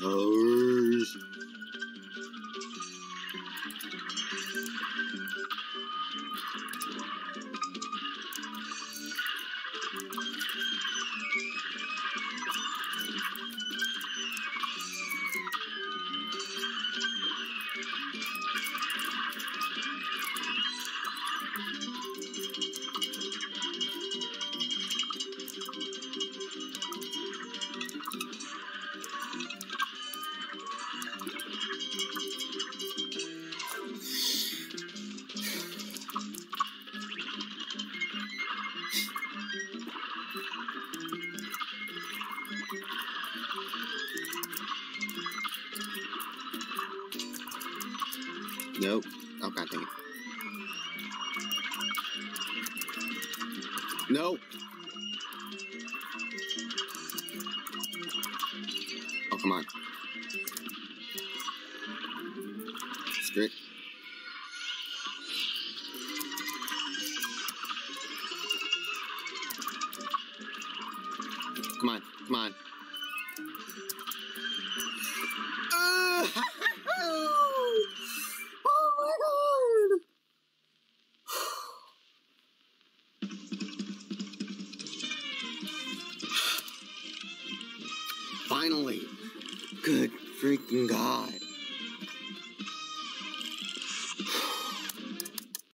Hours. Nope. Oh god dang it. No. Oh come on. Screw it. Come on, come on. Oh my god! Oh Finally! Good freaking god.